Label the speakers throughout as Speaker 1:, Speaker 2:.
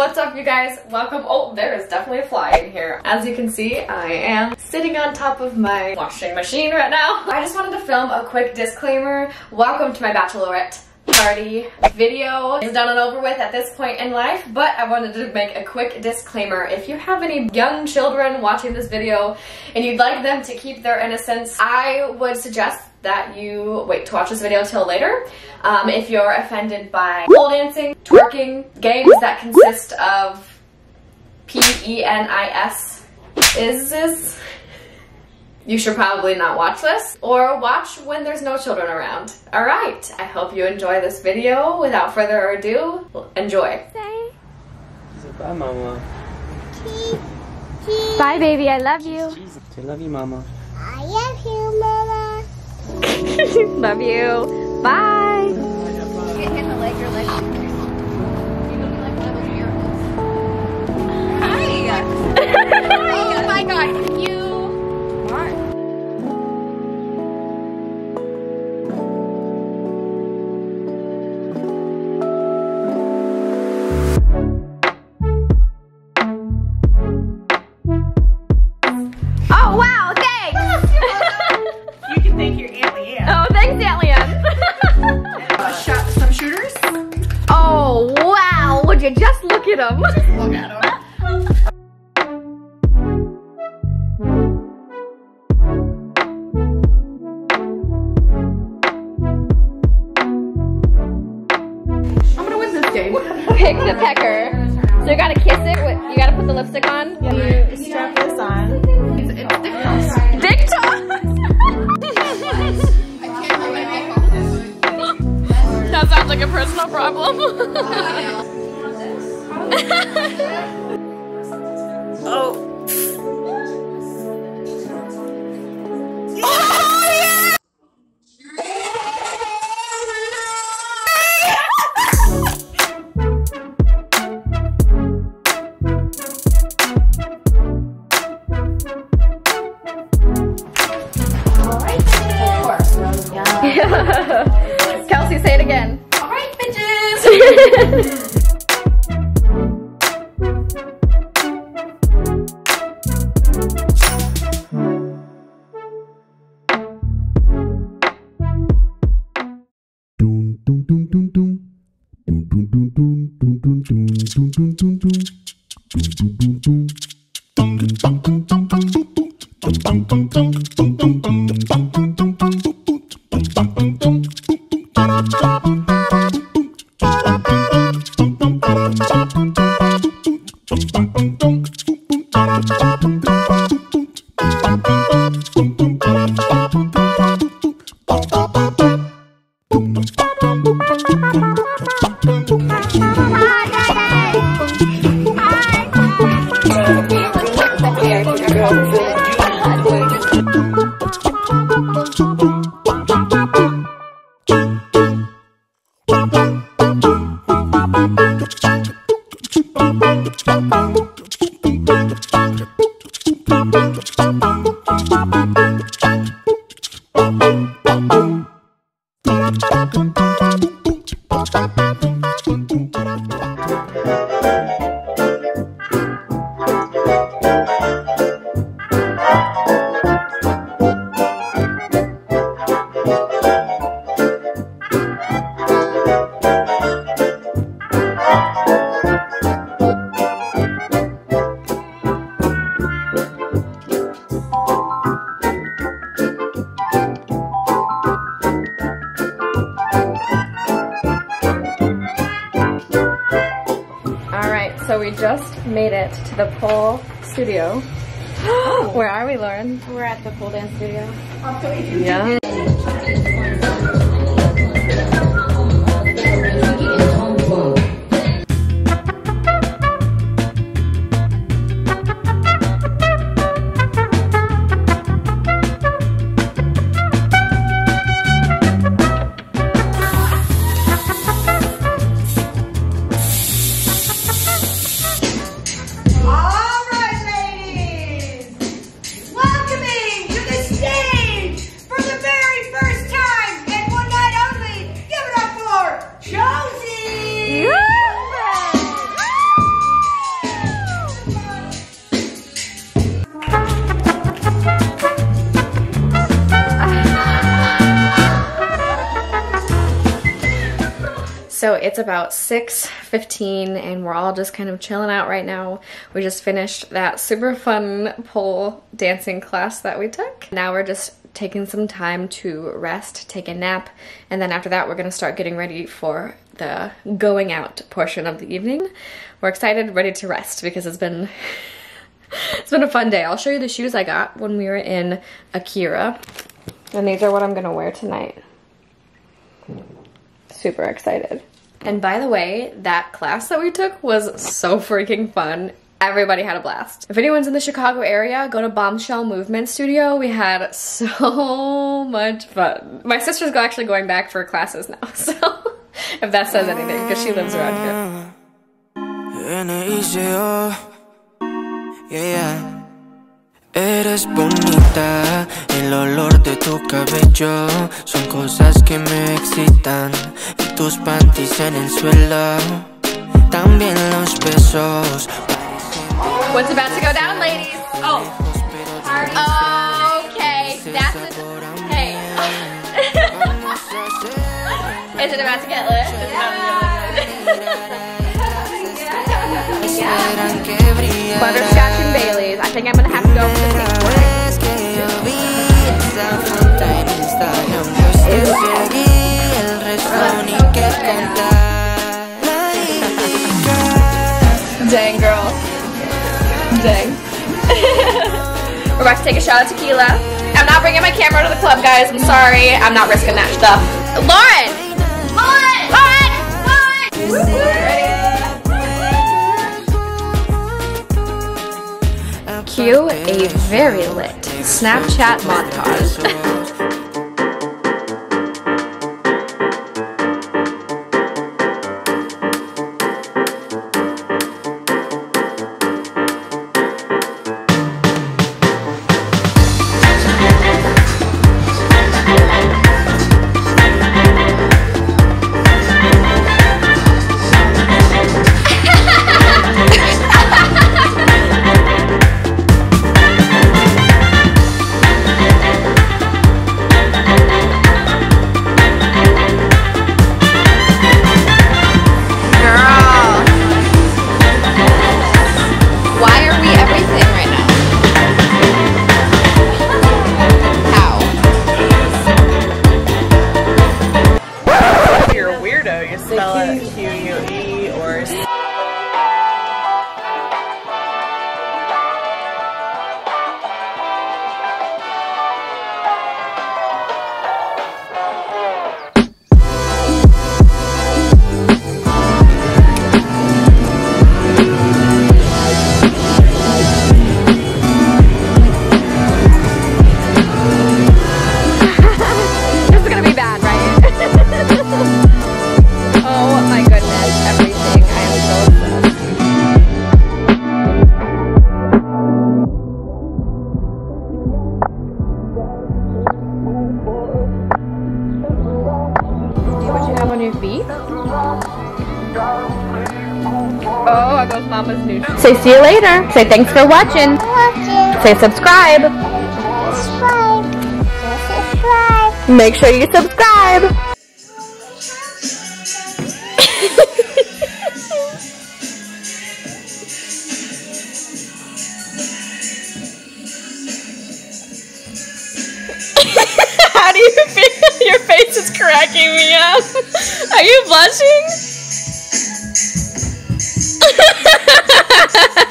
Speaker 1: What's up you guys? Welcome. Oh, there is definitely a fly in here. As you can see, I am sitting on top of my washing machine right now. I just wanted to film a quick disclaimer. Welcome to my bachelorette party video is done and over with at this point in life, but I wanted to make a quick disclaimer. If you have any young children watching this video and you'd like them to keep their innocence, I would suggest that you wait to watch this video till later. Um, if you're offended by pole dancing, twerking, games that consist of P-E-N-I-S is is you should probably not watch this or watch when there's no children around. All right, I hope you enjoy this video. Without further ado, enjoy.
Speaker 2: Say
Speaker 3: Bye, Mama.
Speaker 2: bye, baby. I love you.
Speaker 3: I love you, Mama.
Speaker 4: I love you, Mama.
Speaker 2: love you. Bye. Pick the pecker. So you gotta kiss it. With, you gotta put the lipstick on.
Speaker 5: You strap this on. It's, it's thick
Speaker 2: Dick toss. that sounds like a personal problem. Kelsey, say it again.
Speaker 1: Alright, bitches!
Speaker 6: Ta-da-cha-cha!
Speaker 2: Tum, tum, so we just made it to the pole studio. Where are we, Lauren? We're at the pole dance studio. Yeah.
Speaker 1: So it's about 6.15 and we're all just kind of chilling out right now. We just finished that super fun pole dancing class that we took. Now we're just taking some time to rest, take a nap, and then after that we're gonna start getting ready for the going out portion of the evening. We're excited, ready to rest because it's been it's been a fun day. I'll show you the shoes I got when we were in Akira. And these are what I'm gonna wear tonight. Super excited. And by the way, that class that we took was so freaking fun. Everybody had a blast. If anyone's in the Chicago area, go to Bombshell Movement Studio. We had so much fun. My sister's actually going back for classes now, so if that says anything, because she lives around here.
Speaker 7: Yeah. Eres bonita, el olor de tu cabello son cosas que me excitan. Y tus panties en el suelo, también los besos.
Speaker 1: What's about to go down, ladies? Oh, okay, that's it. Hey. Is it about to get lit?
Speaker 7: Esperan que brille.
Speaker 1: Butterscotch and Bailey's. I think I'm gonna have to go for the pink one.
Speaker 7: Es que yo vi esa foto en Instagram, pues te seguí, el resto ni que contar. La indica.
Speaker 1: Dang, girl. Dang. We're about to take a shot of tequila. I'm not bringing my camera to the club, guys. I'm sorry. I'm not risking that stuff. Lauren! Lauren! Lauren! Lauren! Cue a very lit Snapchat montage. Say see you later. Say thanks for watching.
Speaker 4: Watching.
Speaker 1: Say subscribe.
Speaker 4: Subscribe. Subscribe.
Speaker 1: Make sure you subscribe. How do you feel? Your face is cracking me up. Are you blushing?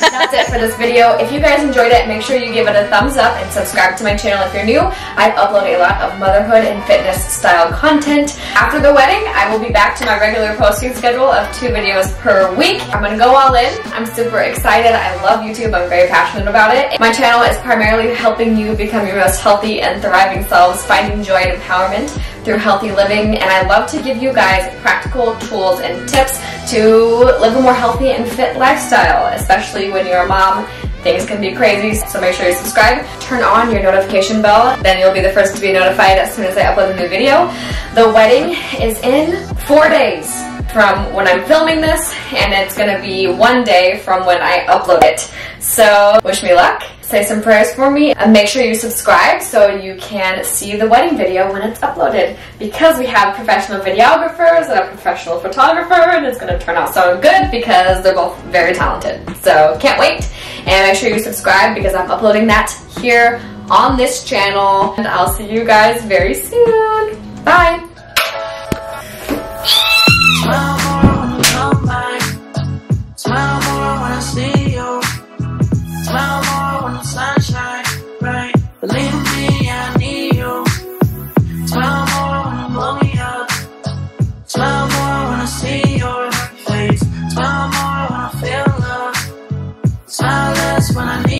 Speaker 2: That's it for this video. If you guys enjoyed it, make sure you give it a thumbs up and subscribe to my channel if you're new. I upload a lot of motherhood and fitness style content. After the wedding, I will be back to my regular posting schedule of two videos per week. I'm gonna go all in. I'm super excited. I love YouTube. I'm very passionate about it. My channel is primarily helping you become your most healthy and thriving selves, finding joy and empowerment through healthy living. And I love to give you guys practical tools and tips to live a more healthy and fit lifestyle, especially when you're a mom. Things can be crazy, so make sure you subscribe. Turn on your notification bell, then you'll be the first to be notified as soon as I upload a new video. The wedding is in four days from when I'm filming this, and it's gonna be one day from when I upload it. So wish me luck, say some prayers for me, and make sure you subscribe so you can see the wedding video when it's uploaded. Because we have professional videographers and a
Speaker 1: professional photographer and it's gonna turn out so good because they're both very talented. So can't wait. And make sure you subscribe because I'm uploading that here on this channel. And I'll see you guys very soon.